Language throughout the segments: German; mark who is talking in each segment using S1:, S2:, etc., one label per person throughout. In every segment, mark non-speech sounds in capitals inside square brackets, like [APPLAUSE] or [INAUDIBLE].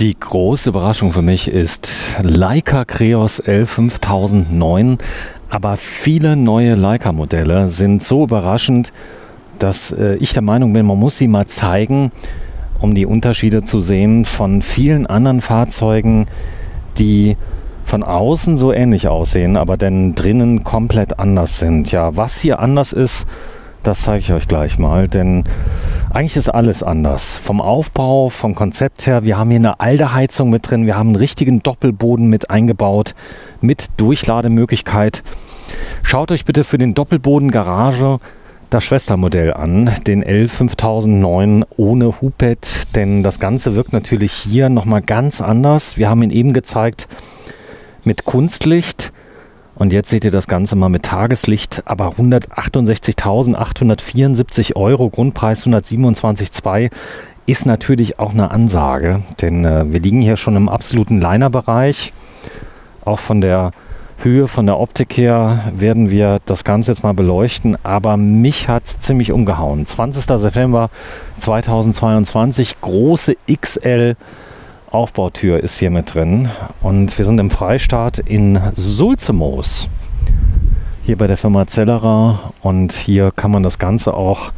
S1: Die große Überraschung für mich ist Leica Creos L5009, aber viele neue Leica-Modelle sind so überraschend, dass äh, ich der Meinung bin, man muss sie mal zeigen, um die Unterschiede zu sehen von vielen anderen Fahrzeugen, die von außen so ähnlich aussehen, aber dann drinnen komplett anders sind. Ja, was hier anders ist, das zeige ich euch gleich mal, denn eigentlich ist alles anders. Vom Aufbau, vom Konzept her. Wir haben hier eine Aldeheizung mit drin. Wir haben einen richtigen Doppelboden mit eingebaut, mit Durchlademöglichkeit. Schaut euch bitte für den Doppelboden Garage das Schwestermodell an, den L5009 ohne Hupet, denn das Ganze wirkt natürlich hier nochmal ganz anders. Wir haben ihn eben gezeigt mit Kunstlicht und jetzt seht ihr das Ganze mal mit Tageslicht, aber 168.874 Euro, Grundpreis 127,2 ist natürlich auch eine Ansage, denn äh, wir liegen hier schon im absoluten Liner-Bereich. Auch von der Höhe, von der Optik her werden wir das Ganze jetzt mal beleuchten, aber mich hat es ziemlich umgehauen. 20. September 2022, große XL Aufbautür ist hier mit drin. Und wir sind im Freistaat in Sulzemoos. Hier bei der Firma Zellerer. Und hier kann man das Ganze auch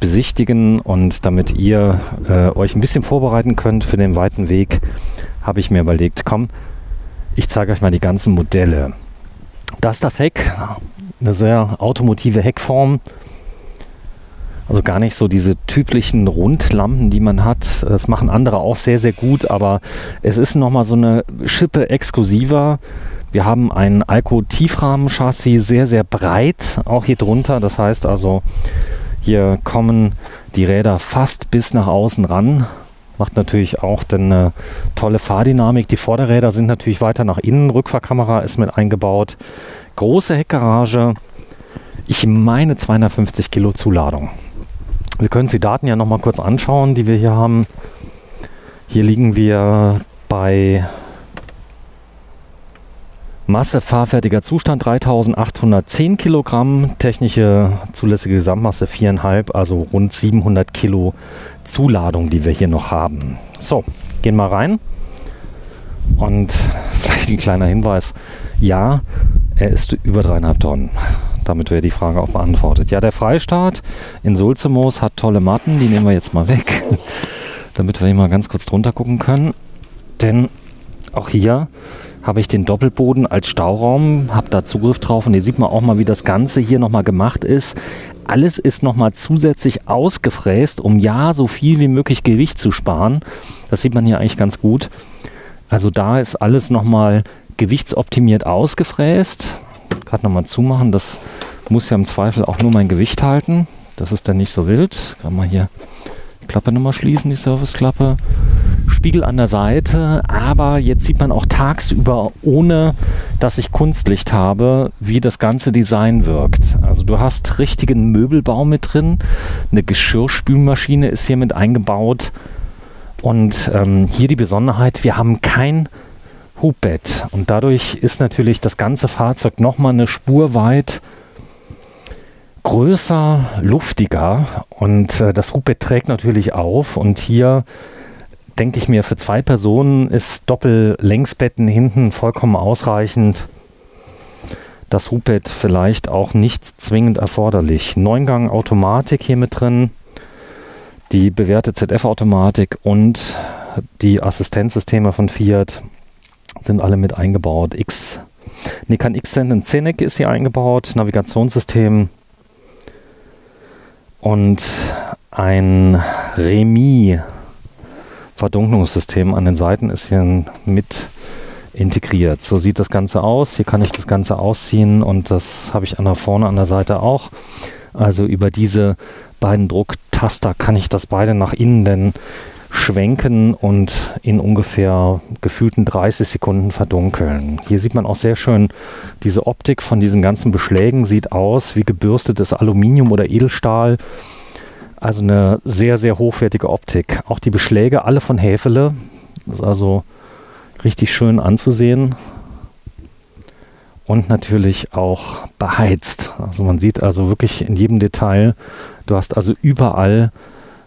S1: besichtigen. Und damit ihr äh, euch ein bisschen vorbereiten könnt für den weiten Weg, habe ich mir überlegt, komm, ich zeige euch mal die ganzen Modelle. Das ist das Heck, eine sehr automotive Heckform. Also gar nicht so diese typischen Rundlampen, die man hat. Das machen andere auch sehr, sehr gut, aber es ist nochmal so eine Schippe exklusiver. Wir haben ein Alco-Tiefrahmen-Chassis, sehr, sehr breit, auch hier drunter. Das heißt also, hier kommen die Räder fast bis nach außen ran. Macht natürlich auch eine tolle Fahrdynamik. Die Vorderräder sind natürlich weiter nach innen. Rückfahrkamera ist mit eingebaut. Große Heckgarage. Ich meine 250 Kilo Zuladung. Wir können uns die Daten ja noch mal kurz anschauen, die wir hier haben. Hier liegen wir bei Masse fahrfertiger Zustand 3810 Kilogramm, technische zulässige Gesamtmasse 4,5, also rund 700 Kilo Zuladung, die wir hier noch haben. So, gehen wir rein. Und [LAUGHS] vielleicht ein kleiner Hinweis: Ja, er ist über dreieinhalb Tonnen damit wäre die Frage auch beantwortet. Ja, der Freistaat in Sulzemoos hat tolle Matten, die nehmen wir jetzt mal weg, [LAUGHS] damit wir hier mal ganz kurz drunter gucken können. Denn auch hier habe ich den Doppelboden als Stauraum, habe da Zugriff drauf und hier sieht man auch mal, wie das Ganze hier nochmal gemacht ist. Alles ist nochmal zusätzlich ausgefräst, um ja so viel wie möglich Gewicht zu sparen. Das sieht man hier eigentlich ganz gut. Also da ist alles nochmal gewichtsoptimiert ausgefräst gerade nochmal zumachen. Das muss ja im Zweifel auch nur mein Gewicht halten. Das ist dann nicht so wild. Kann man hier die Klappe nochmal schließen, die Serviceklappe. Spiegel an der Seite, aber jetzt sieht man auch tagsüber, ohne dass ich Kunstlicht habe, wie das ganze Design wirkt. Also du hast richtigen Möbelbau mit drin, eine Geschirrspülmaschine ist hier mit eingebaut und ähm, hier die Besonderheit, wir haben kein Hubbett. Und dadurch ist natürlich das ganze Fahrzeug nochmal eine Spur weit größer, luftiger. Und äh, das Hubbett trägt natürlich auf. Und hier denke ich mir, für zwei Personen ist Doppellängsbetten hinten vollkommen ausreichend. Das Hubbett vielleicht auch nicht zwingend erforderlich. Neungang Automatik hier mit drin, die bewährte ZF-Automatik und die Assistenzsysteme von Fiat sind alle mit eingebaut. X, Nikon X-Send Scenic ist hier eingebaut, Navigationssystem und ein Remi Verdunklungssystem an den Seiten ist hier mit integriert. So sieht das Ganze aus. Hier kann ich das Ganze ausziehen und das habe ich an der vorne an der Seite auch. Also über diese beiden Drucktaster kann ich das beide nach innen denn schwenken und in ungefähr gefühlten 30 Sekunden verdunkeln. Hier sieht man auch sehr schön diese Optik von diesen ganzen Beschlägen, sieht aus wie gebürstetes Aluminium oder Edelstahl. Also eine sehr, sehr hochwertige Optik. Auch die Beschläge, alle von Häfele. Ist also richtig schön anzusehen. Und natürlich auch beheizt. Also man sieht also wirklich in jedem Detail, du hast also überall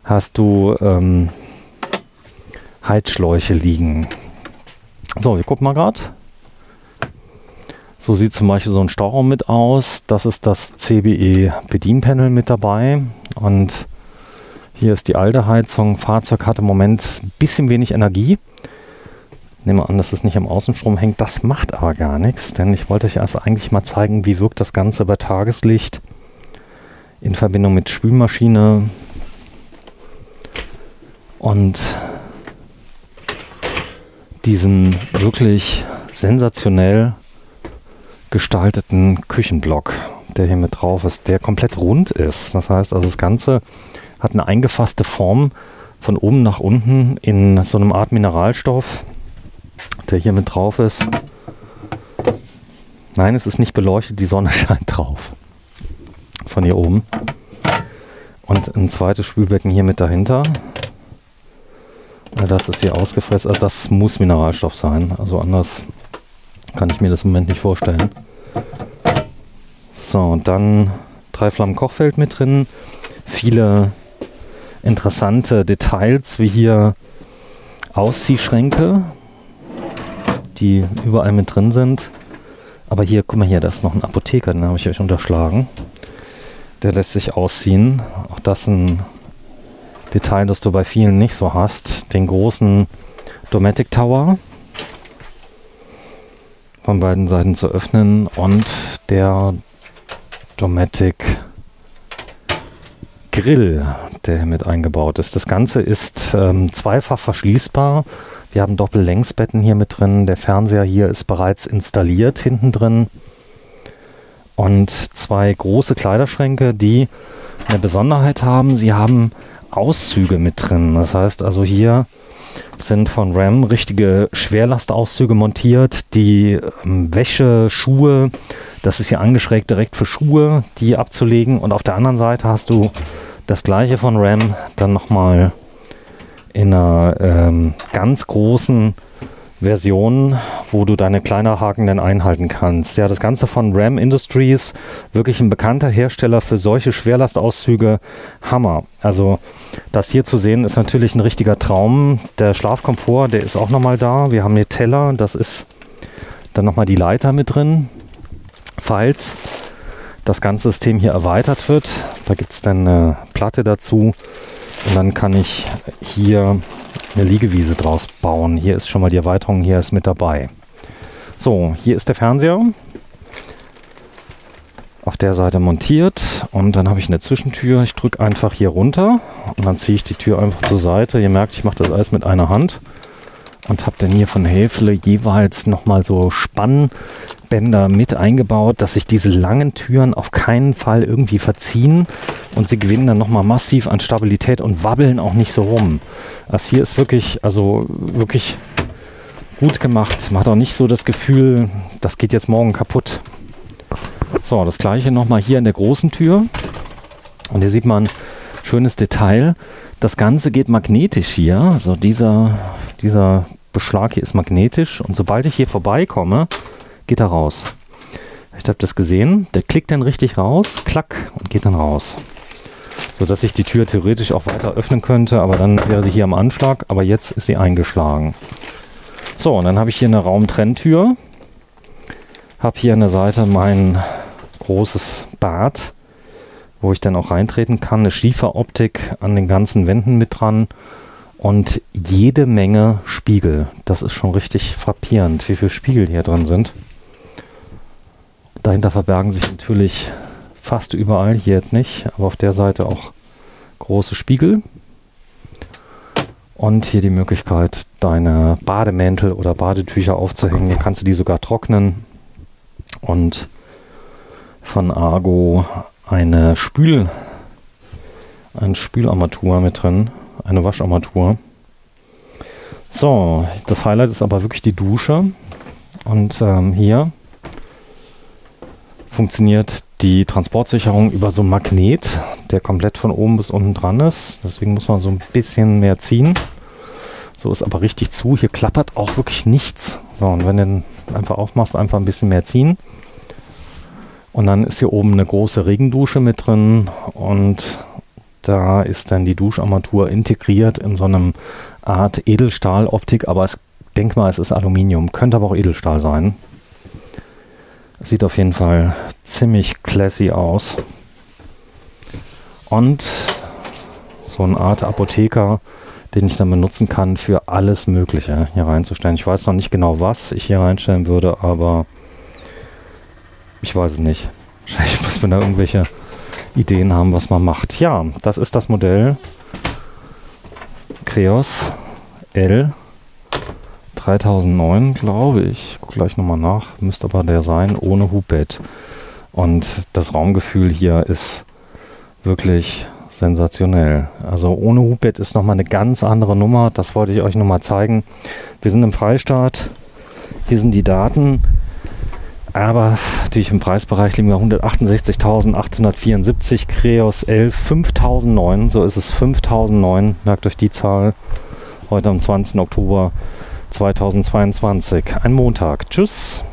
S1: hast du ähm, Heizschläuche liegen. So, wir gucken mal gerade. So sieht zum Beispiel so ein Stauraum mit aus. Das ist das CBE Bedienpanel mit dabei. Und hier ist die alte Heizung. Fahrzeug hat im Moment ein bisschen wenig Energie. Nehme an, dass es nicht am Außenstrom hängt. Das macht aber gar nichts, denn ich wollte euch erst eigentlich mal zeigen, wie wirkt das Ganze bei Tageslicht in Verbindung mit Spülmaschine und diesen wirklich sensationell gestalteten Küchenblock, der hier mit drauf ist, der komplett rund ist. Das heißt also, das Ganze hat eine eingefasste Form von oben nach unten in so einem Art Mineralstoff, der hier mit drauf ist. Nein, es ist nicht beleuchtet, die Sonne [LAUGHS] scheint drauf. Von hier oben. Und ein zweites Spülbecken hier mit dahinter. Das ist hier ausgefressen. Also das muss Mineralstoff sein. Also anders kann ich mir das im Moment nicht vorstellen. So, und dann drei Flammen Kochfeld mit drin. Viele interessante Details, wie hier Ausziehschränke, die überall mit drin sind. Aber hier, guck mal hier, da ist noch ein Apotheker, den habe ich euch unterschlagen. Der lässt sich ausziehen. Auch das ein Detail, das du bei vielen nicht so hast. Den großen Dometic Tower von beiden Seiten zu öffnen und der Dometic Grill, der mit eingebaut ist. Das Ganze ist ähm, zweifach verschließbar. Wir haben Doppellängsbetten hier mit drin. Der Fernseher hier ist bereits installiert hinten drin. Und zwei große Kleiderschränke, die eine Besonderheit haben. Sie haben Auszüge mit drin. Das heißt also hier sind von RAM richtige Schwerlastauszüge montiert, die ähm, Wäsche, Schuhe, das ist hier angeschrägt direkt für Schuhe, die abzulegen. Und auf der anderen Seite hast du das gleiche von RAM dann nochmal in einer ähm, ganz großen Version, wo du deine Kleinerhaken dann einhalten kannst. Ja, das Ganze von Ram Industries, wirklich ein bekannter Hersteller für solche Schwerlastauszüge, Hammer. Also das hier zu sehen ist natürlich ein richtiger Traum. Der Schlafkomfort, der ist auch nochmal da. Wir haben hier Teller, das ist dann nochmal die Leiter mit drin. Falls das ganze System hier erweitert wird, da gibt es dann eine Platte dazu und dann kann ich hier eine Liegewiese draus bauen. Hier ist schon mal die Erweiterung, hier ist mit dabei. So, hier ist der Fernseher. Auf der Seite montiert und dann habe ich eine Zwischentür. Ich drücke einfach hier runter und dann ziehe ich die Tür einfach zur Seite. Ihr merkt, ich mache das alles mit einer Hand und habe dann hier von Häfele jeweils nochmal so Spannbänder mit eingebaut, dass sich diese langen Türen auf keinen Fall irgendwie verziehen und sie gewinnen dann nochmal massiv an Stabilität und wabbeln auch nicht so rum. Das hier ist wirklich, also wirklich gut gemacht. Man hat auch nicht so das Gefühl, das geht jetzt morgen kaputt. So, das gleiche nochmal hier in der großen Tür. Und hier sieht man schönes Detail. Das Ganze geht magnetisch hier. Also dieser, dieser Beschlag hier ist magnetisch. Und sobald ich hier vorbeikomme, geht er raus. Ich habe das gesehen. Der klickt dann richtig raus, klack und geht dann raus. So dass ich die Tür theoretisch auch weiter öffnen könnte, aber dann wäre sie hier am Anschlag. Aber jetzt ist sie eingeschlagen. So, und dann habe ich hier eine Raumtrenntür. Habe hier an der Seite mein großes Bad wo ich dann auch reintreten kann. Eine Schieferoptik an den ganzen Wänden mit dran und jede Menge Spiegel. Das ist schon richtig frappierend, wie viele Spiegel hier drin sind. Dahinter verbergen sich natürlich fast überall, hier jetzt nicht, aber auf der Seite auch große Spiegel. Und hier die Möglichkeit, deine Bademäntel oder Badetücher aufzuhängen. Hier kannst du die sogar trocknen. Und von Argo eine Spül, ein Spülarmatur mit drin, eine Wascharmatur. So, das Highlight ist aber wirklich die Dusche. Und ähm, hier funktioniert die Transportsicherung über so einen Magnet, der komplett von oben bis unten dran ist. Deswegen muss man so ein bisschen mehr ziehen. So ist aber richtig zu. Hier klappert auch wirklich nichts. So, und wenn du den einfach aufmachst, einfach ein bisschen mehr ziehen. Und dann ist hier oben eine große Regendusche mit drin und Da ist dann die Duscharmatur integriert in so einem Art Edelstahloptik, aber ich denke mal, es ist Aluminium. Könnte aber auch Edelstahl sein. Sieht auf jeden Fall ziemlich classy aus. Und so eine Art Apotheker, den ich dann benutzen kann für alles Mögliche hier reinzustellen. Ich weiß noch nicht genau, was ich hier reinstellen würde, aber ich weiß es nicht. [LAUGHS] Wahrscheinlich muss man da irgendwelche Ideen haben, was man macht. Ja, das ist das Modell Creos L 3009, glaube ich. Guck gleich nochmal nach. Müsste aber der sein, ohne Hubbett. Und das Raumgefühl hier ist wirklich sensationell. Also ohne Hubbett ist nochmal eine ganz andere Nummer. Das wollte ich euch nochmal zeigen. Wir sind im Freistaat. Hier sind die Daten. Aber natürlich im Preisbereich liegen wir 168.874. Creos L 5009. So ist es 5009. Merkt euch die Zahl. Heute am 20. Oktober 2022. Ein Montag. Tschüss.